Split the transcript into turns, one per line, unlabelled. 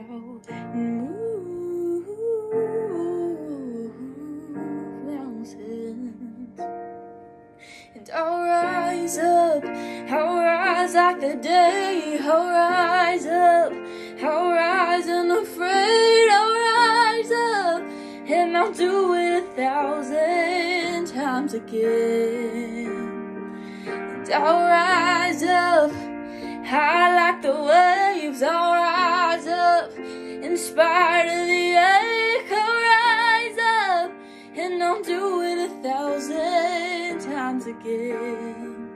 out and move mountains. And I'll rise up, I'll rise like the day, I'll rise up, I'll rise unafraid, I'll rise up, and I'll do it a thousand times again. And I'll rise up, up, in spite of the I'll rise up, and I'll do it a thousand times again.